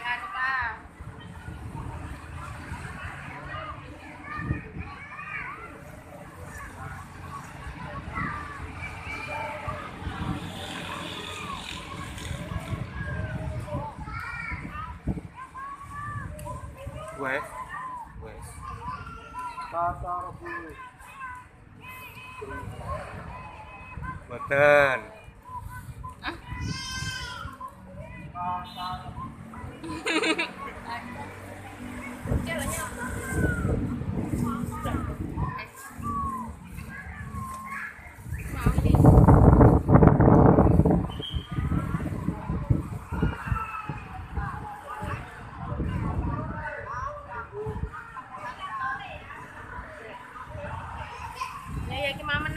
anu Pak. Wes. Wes. Boten. Tata Rebu. Ya ya ki mama